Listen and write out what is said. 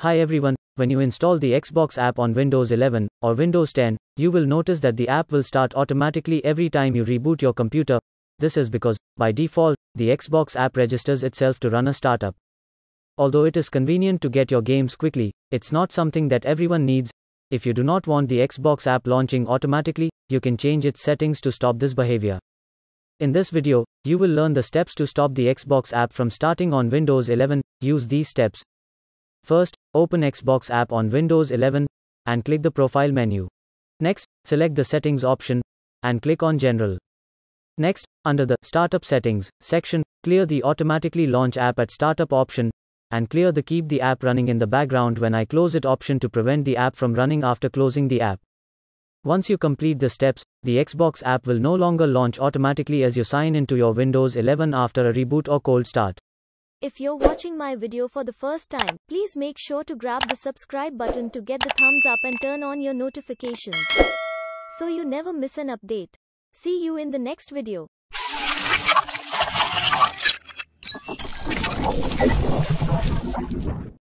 Hi everyone, when you install the Xbox app on Windows 11 or Windows 10, you will notice that the app will start automatically every time you reboot your computer. This is because, by default, the Xbox app registers itself to run a startup. Although it is convenient to get your games quickly, it's not something that everyone needs. If you do not want the Xbox app launching automatically, you can change its settings to stop this behavior. In this video, you will learn the steps to stop the Xbox app from starting on Windows 11. Use these steps. First, open Xbox app on Windows 11 and click the profile menu. Next, select the settings option and click on general. Next, under the startup settings section, clear the automatically launch app at startup option and clear the keep the app running in the background when I close it option to prevent the app from running after closing the app. Once you complete the steps, the Xbox app will no longer launch automatically as you sign into your Windows 11 after a reboot or cold start. If you're watching my video for the first time, please make sure to grab the subscribe button to get the thumbs up and turn on your notifications. So you never miss an update. See you in the next video.